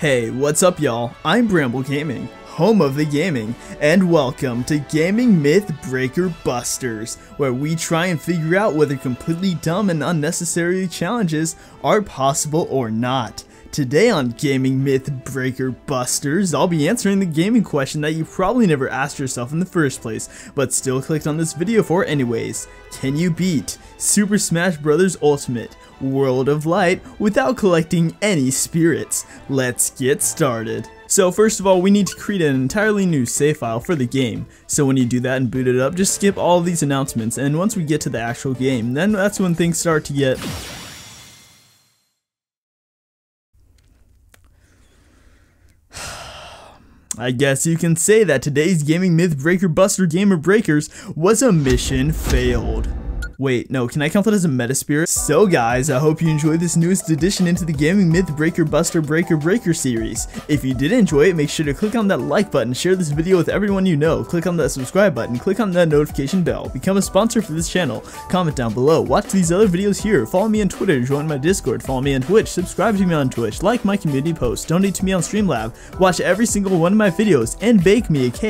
Hey, what's up y'all? I'm Bramble Gaming, home of the gaming, and welcome to Gaming Myth Breaker Busters, where we try and figure out whether completely dumb and unnecessary challenges are possible or not. Today on Gaming Myth Breaker Busters, I'll be answering the gaming question that you probably never asked yourself in the first place, but still clicked on this video for anyways. Can you beat Super Smash Bros. Ultimate World of Light without collecting any spirits? Let's get started. So first of all, we need to create an entirely new save file for the game. So when you do that and boot it up, just skip all these announcements, and once we get to the actual game, then that's when things start to get I guess you can say that today's Gaming Myth Breaker Buster Gamer Breakers was a mission failed. Wait, no, can I count that as a meta spirit? So guys, I hope you enjoyed this newest addition into the Gaming Myth Breaker Buster Breaker Breaker series. If you did enjoy it, make sure to click on that like button, share this video with everyone you know, click on that subscribe button, click on that notification bell, become a sponsor for this channel, comment down below, watch these other videos here, follow me on Twitter, join my Discord, follow me on Twitch, subscribe to me on Twitch, like my community posts, donate to me on Streamlab, watch every single one of my videos, and bake me a cake.